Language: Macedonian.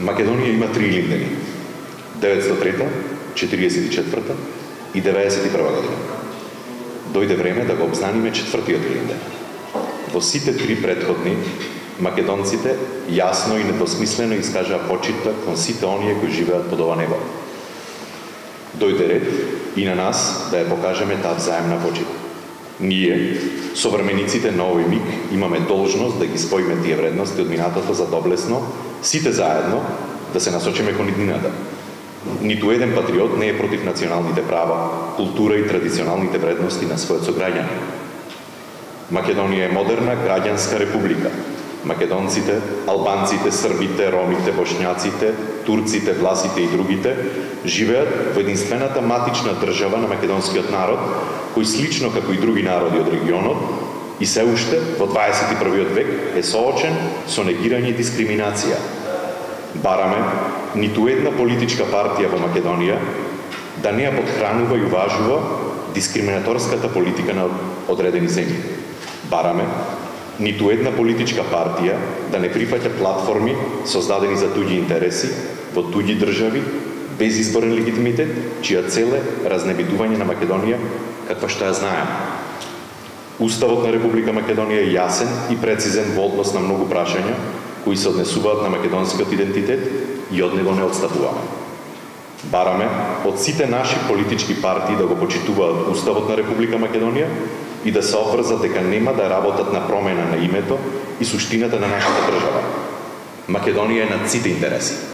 Македонија има три Илиндени. 903 44 и 91 година. Дојде време да го обзнаниме четвртиот Илинден. Во сите три предходни македонците јасно и недосмислено искажаа почита кон сите оние кои живеат под ова небо. Дојде ред и на нас да ја покажеме таа взаемна почита. Ние, современиците на овој миг, имаме должност да ги споиме тие вредности од минатото за доблесно, сите заедно, да се насочиме кон иднината. Ниту еден патриот не е против националните права, култура и традиционалните вредности на својот сограѓани. Македонија е модерна граѓанска република, македонците, албанците, србите, ромите, бошњаците, турците, власите и другите живеат во единствената матична држава на македонскиот народ, кој слично како и други народи од регионот и се уште во 21 век е соочен со негирање и дискриминација. Бараме ниту една политичка партија во Македонија да не ја подхранува и уважува дискриминаторската политика на одредени земји. Бараме ниту една политичка партија да не прифаќа платформи создадени за туѓи интереси во туѓи држави без изборен легитимитет, чија цел е разнебитување на Македонија каква што ја знаеме. Уставот на Република Македонија е јасен и прецизен во однос на многу прашања кои се однесуваат на македонскиот идентитет и од него не отстапуваме. Бараме од сите наши политички партии да го почитуваат Уставот на Република Македонија и да се обврзат дека нема да работат на промена на името и суштината на нашата држава. Македонија е на сите интереси.